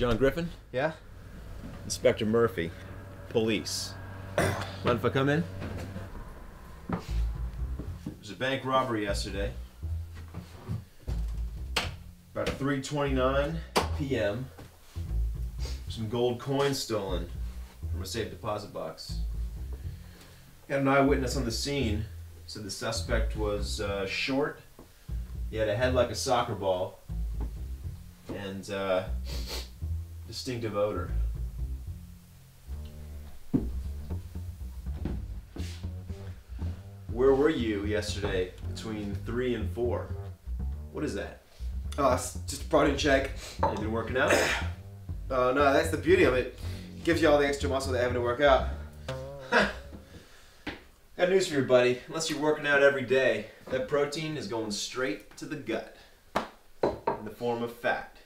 John Griffin? Yeah? Inspector Murphy, police. Mind if I come in? There was a bank robbery yesterday. About 3.29 p.m. Some gold coins stolen from a safe deposit box. Got an eyewitness on the scene. Said the suspect was uh, short. He had a head like a soccer ball. And uh, distinctive odor. Where were you yesterday between 3 and 4? What is that? It's just a protein shake. You been working out? Oh no, that's the beauty of it. Gives you all the extra muscle that having to work out. Got news for you, buddy. Unless you're working out every day, that protein is going straight to the gut in the form of fat.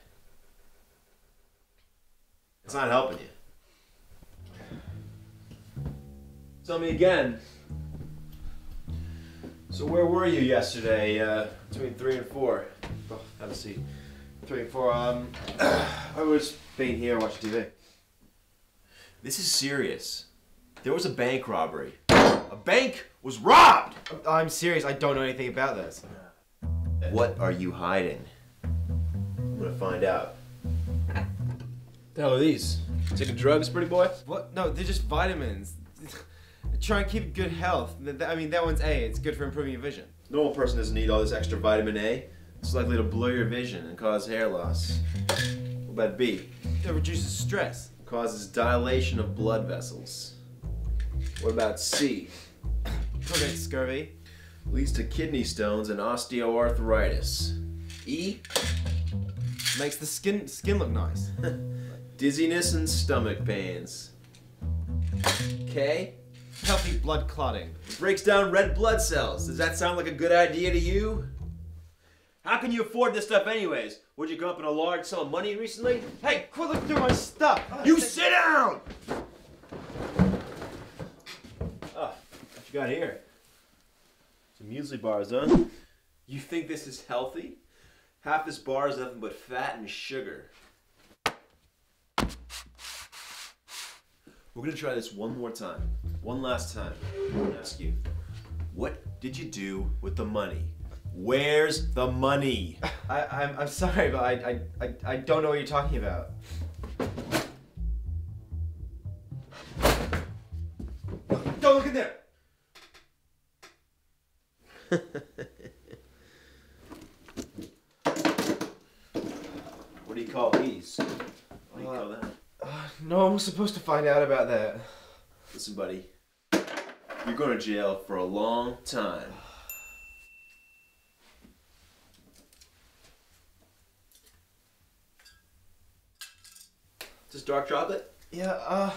It's not helping you. Tell me again. So where were you yesterday uh, between three and four? Oh, have a seat. Three and four. Um, I was being here watching TV. This is serious. There was a bank robbery. A bank was robbed. I'm serious. I don't know anything about this. What are you hiding? I'm gonna find out. The hell are these? Taking drugs, pretty boy? What? No, they're just vitamins. Try and keep good health. Th- th- I mean, that one's A. It's good for improving your vision. Normal person doesn't need all this extra vitamin A. It's likely to blur your vision and cause hair loss. What about B? It reduces stress. Causes dilation of blood vessels. What about C? Prevents scurvy. Leads to kidney stones and osteoarthritis. E? Makes the skin skin look nice. Dizziness and stomach pains. K? Healthy blood clotting. breaks down red blood cells. Does that sound like a good idea to you? How can you afford this stuff anyways? Would you go up in a large sum of money recently? Hey, quit looking through my stuff. You sit down! Oh, what you got here? Some muesli bars, huh? You think this is healthy? Half this bar is nothing but fat and sugar. We're gonna try this one more time. One last time. I'm gonna ask you, what did you do with the money? Where's the money? I, I'm, I'm sorry, but I, I, I, I don't know what you're talking about. Don't look in there. What do you call these? What do you call that? Uh, no one's supposed to find out about that. Listen, buddy. You're going to jail for a long time. This dark chocolate? Yeah, uh,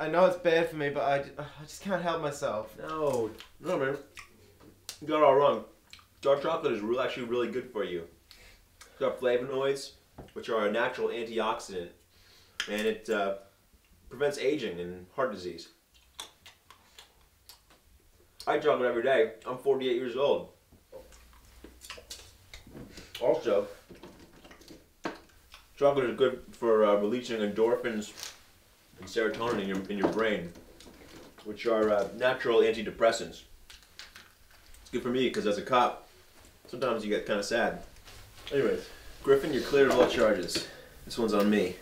I, I know it's bad for me, but I, I just can't help myself. No. No, man. You got it all wrong. Dark chocolate is real, actually really good for you. It's got flavonoids, which are a natural antioxidant, and it uh, prevents aging and heart disease. I eat chocolate every day. I'm 48 years old. Also, chocolate is good for uh, releasing endorphins and serotonin in your, in your brain, which are uh, natural antidepressants. It's good for me because as a cop, sometimes you get kind of sad. Anyways, Griffin, you're cleared of all charges. This one's on me.